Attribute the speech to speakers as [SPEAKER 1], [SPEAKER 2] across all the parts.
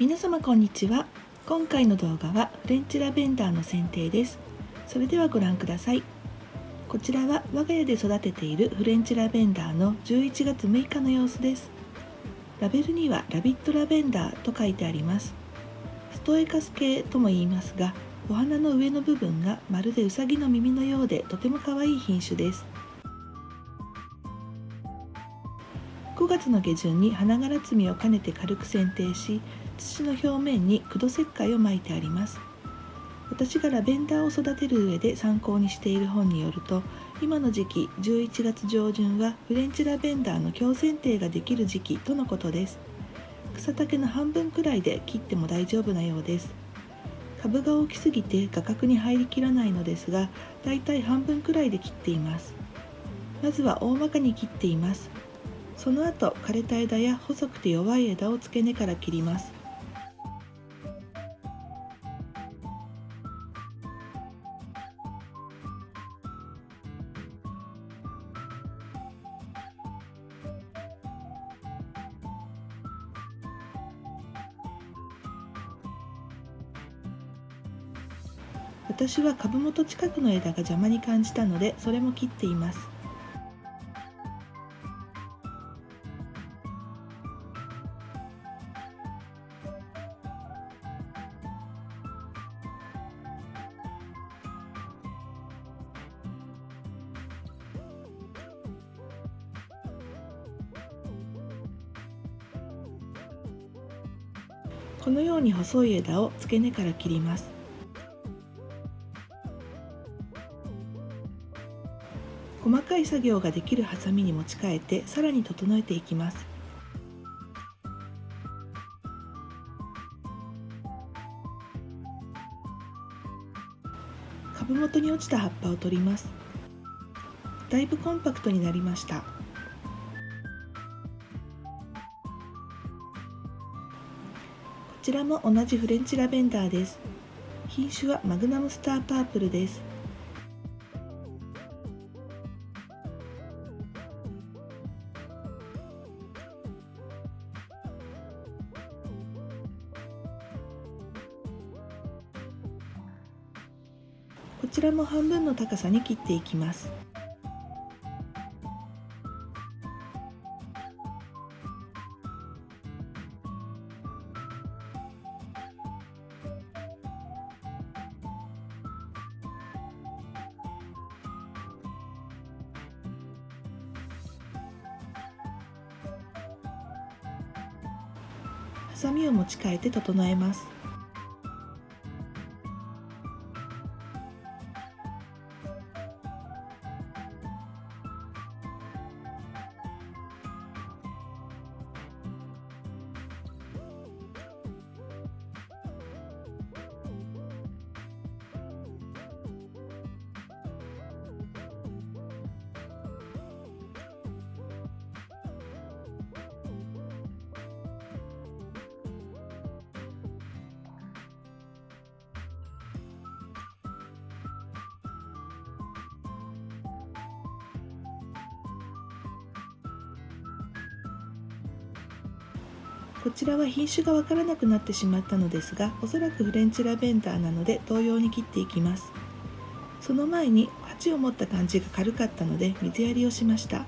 [SPEAKER 1] 皆様こんにちは。今回の動画はフレンチラベンダーの剪定です。それではご覧ください。こちらは我が家で育てているフレンチラベンダーの11月6日の様子です。ラベルにはラビットラベンダーと書いてあります。ストエカス系とも言いますがお花の上の部分がまるでウサギの耳のようでとても可愛い品種です。5月の下旬に花がら摘みを兼ねて軽く剪定し土の表面に苦土石灰をまいてあります。私がラベンダーを育てる上で参考にしている本によると今の時期11月上旬はフレンチラベンダーの強剪定ができる時期とのことです。草丈の半分くらいで切っても大丈夫なようです。株が大きすぎて画角に入りきらないのですがだいたい半分くらいで切っています。まずは大まかに切っています。その後枯れた枝や細くて弱い枝を付け根から切ります。私は株元近くの枝が邪魔に感じたのでそれも切っています。このように細い枝を付け根から切ります。細かい作業ができるハサミに持ち替えてさらに整えていきます。株元に落ちた葉っぱを取ります。だいぶコンパクトになりました。こちらも同じフレンチラベンダーです。品種はマグナムスターパープルです。こちらも半分の高さに切っていきます。ハサミを持ち替えて整えます。こちらは品種がわからなくなってしまったのですがおそらくフレンチラベンダーなので同様に切っていきます。その前に鉢を持った感じが軽かったので水やりをしました。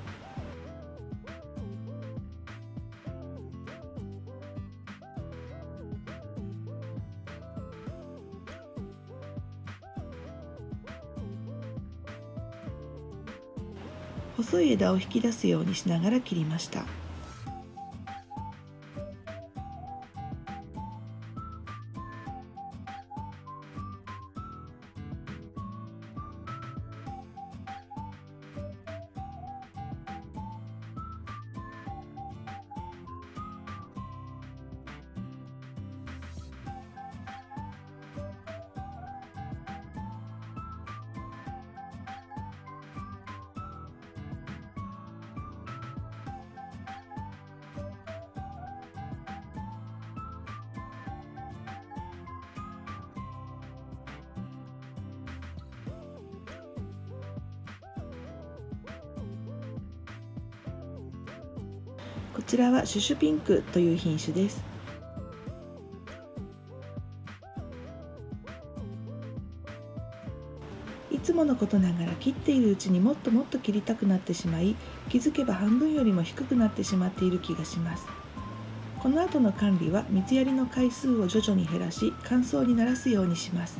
[SPEAKER 1] 細い枝を引き出すようにしながら切りました。こちらはシュシュピンクという品種です。いつものことながら切っているうちにもっともっと切りたくなってしまい気づけば半分よりも低くなってしまっている気がします。この後の管理は水やりの回数を徐々に減らし乾燥にならすようにします。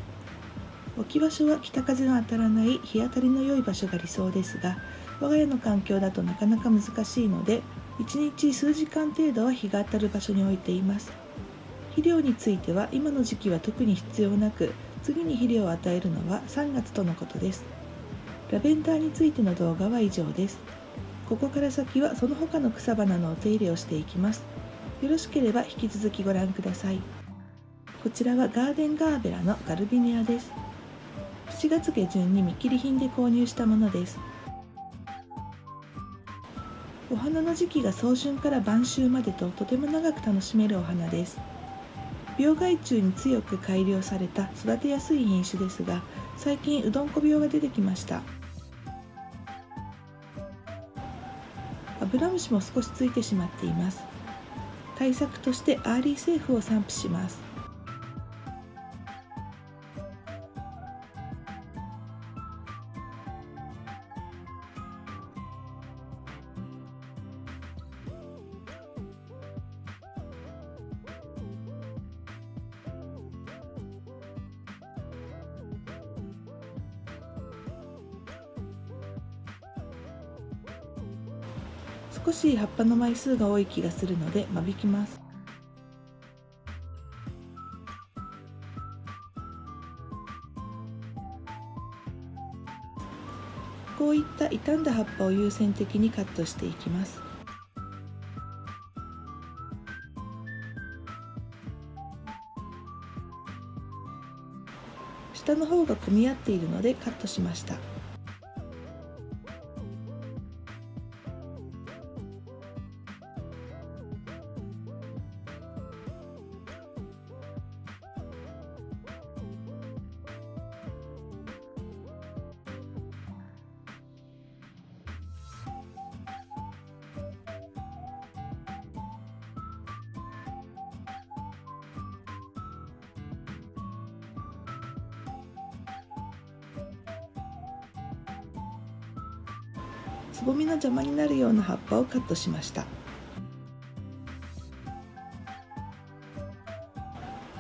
[SPEAKER 1] 置き場所は北風の当たらない日当たりの良い場所が理想ですが我が家の環境だとなかなか難しいので1日数時間程度は日が当たる場所に置いています。肥料については今の時期は特に必要なく次に肥料を与えるのは3月とのことです。ラベンダーについての動画は以上です。ここから先はその他の草花のお手入れをしていきます。よろしければ引き続きご覧ください。こちらはガーデンガーベラのガルビニアです。7月下旬に見切り品で購入したものです。お花の時期が早春から晩秋までととても長く楽しめるお花です。病害虫に強く改良された育てやすい品種ですが最近うどんこ病が出てきました。アブラムシも少しついてしまっています。対策としてアーリーセーフを散布します。少し葉っぱの枚数が多い気がするので間引きます。こういった傷んだ葉っぱを優先的にカットしていきます。下の方が混み合っているのでカットしました。つぼみの邪魔になるような葉っぱをカットしました。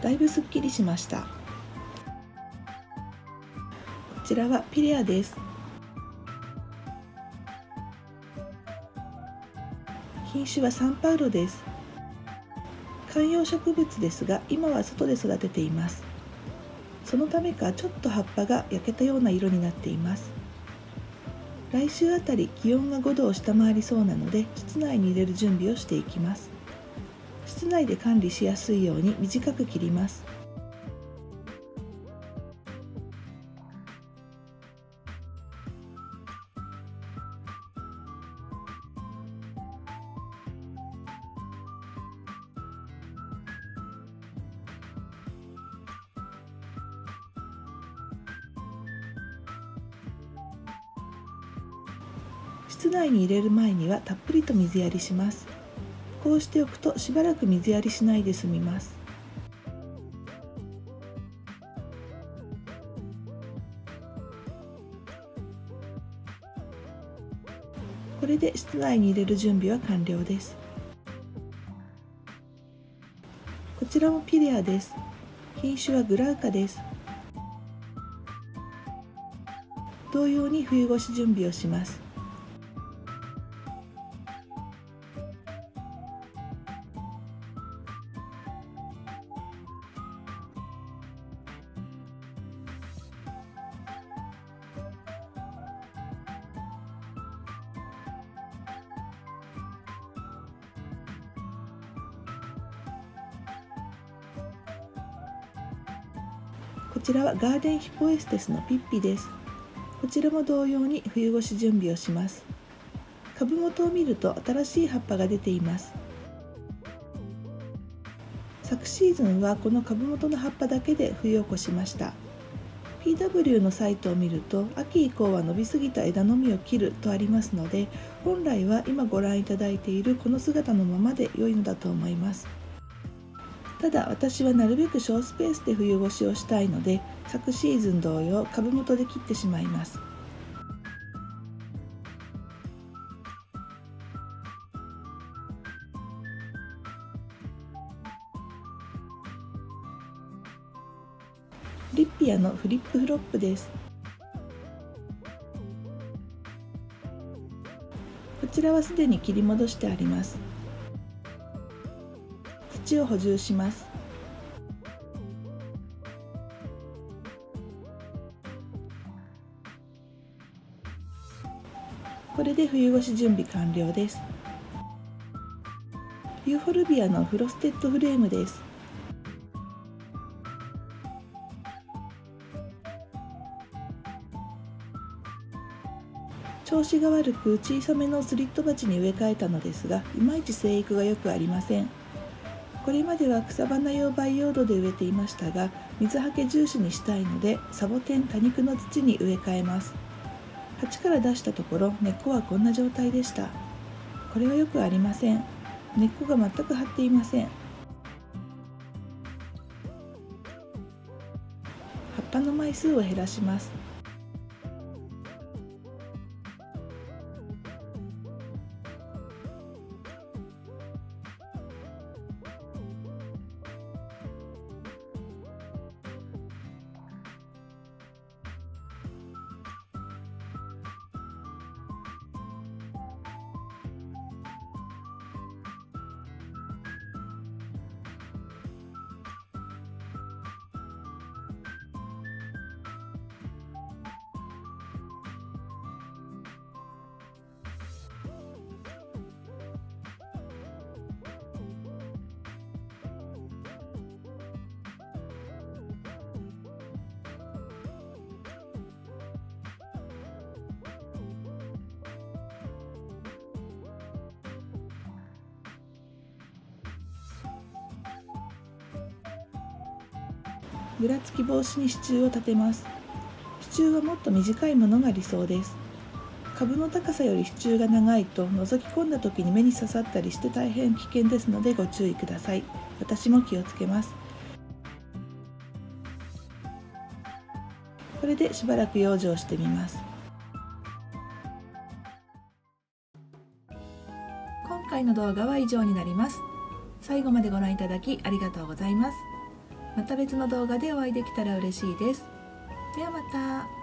[SPEAKER 1] だいぶすっきりしました。こちらはピレアです。品種はサンパウロです。観葉植物ですが今は外で育てています。そのためかちょっと葉っぱが焼けたような色になっています。来週あたり気温が5度を下回りそうなので室内に入れる準備をしていきます。室内で管理しやすいように短く切ります。室内に入れる前にはたっぷりと水やりします。こうしておくとしばらく水やりしないで済みます。これで室内に入れる準備は完了です。こちらもピレアです。品種はグラウカです。同様に冬越し準備をします。こちらはガーデンヒポエステスのピッピです。こちらも同様に冬越し準備をします。株元を見ると新しい葉っぱが出ています。昨シーズンはこの株元の葉っぱだけで冬を越しました。PW のサイトを見ると秋以降は伸びすぎた枝のみを切るとありますので本来は今ご覧いただいているこの姿のままで良いのだと思います。ただ私はなるべく小スペースで冬越しをしたいので昨シーズン同様株元で切ってしまいます。リッピアのフリップフロップです。こちらはすでに切り戻してあります。を補充します。これで冬越し準備完了です。ユーフォルビアのフロステッドフレームです。調子が悪く小さめのスリット鉢に植え替えたのですがいまいち生育が良くありません。これまでは草花用培養土で植えていましたが水はけ重視にしたいのでサボテン多肉の土に植え替えます。鉢から出したところ根っこはこんな状態でした。これはよくありません。根っこが全く張っていません。葉っぱの枚数を減らします。ぐらつき防止に支柱を立てます。支柱はもっと短いものが理想です。株の高さより支柱が長いと覗き込んだ時に目に刺さったりして大変危険ですのでご注意ください。私も気をつけます。これでしばらく養生してみます。今回の動画は以上になります。最後までご覧いただきありがとうございます。また別の動画でお会いできたら嬉しいです。ではまた。